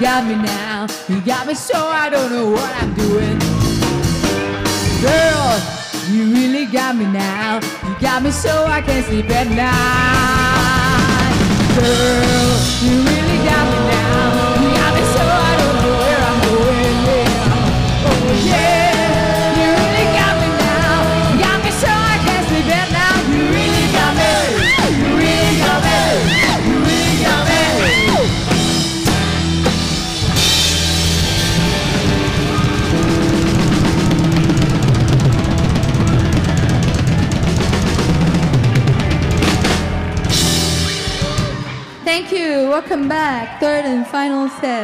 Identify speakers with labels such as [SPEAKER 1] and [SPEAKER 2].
[SPEAKER 1] got me now. You got me so I don't know what I'm doing. Girl, you really got me now. You got me so I can't sleep at night. Girl, you really Thank you. Welcome back. Third and final set.